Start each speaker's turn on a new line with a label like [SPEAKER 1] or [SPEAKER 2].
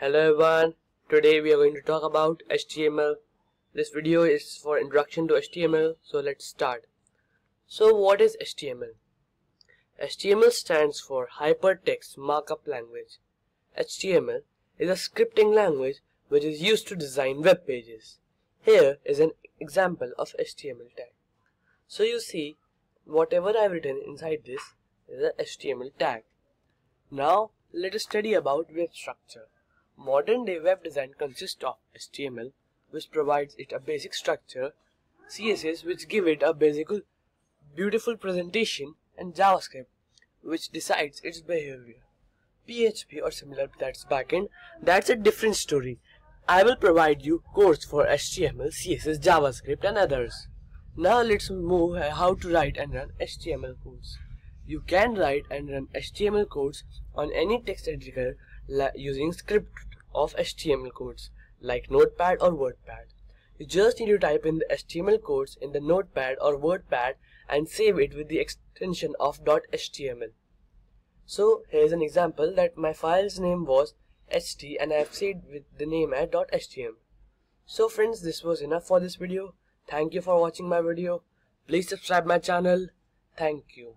[SPEAKER 1] Hello everyone, today we are going to talk about HTML. This video is for introduction to HTML, so let's start. So what is HTML? HTML stands for Hypertext Markup Language. HTML is a scripting language which is used to design web pages. Here is an example of HTML tag. So you see, whatever I have written inside this is a HTML tag. Now let us study about web structure. Modern day web design consists of HTML, which provides it a basic structure, CSS, which give it a basic, beautiful presentation, and JavaScript, which decides its behavior. PHP or similar that's backend, that's a different story. I will provide you course for HTML, CSS, JavaScript and others. Now let's move how to write and run HTML codes. You can write and run HTML codes on any text editor using script of HTML codes like Notepad or WordPad. You just need to type in the HTML codes in the Notepad or WordPad and save it with the extension of .html. So here's an example that my file's name was ht and I have saved with the name at .html. So friends this was enough for this video. Thank you for watching my video. Please subscribe my channel. Thank you.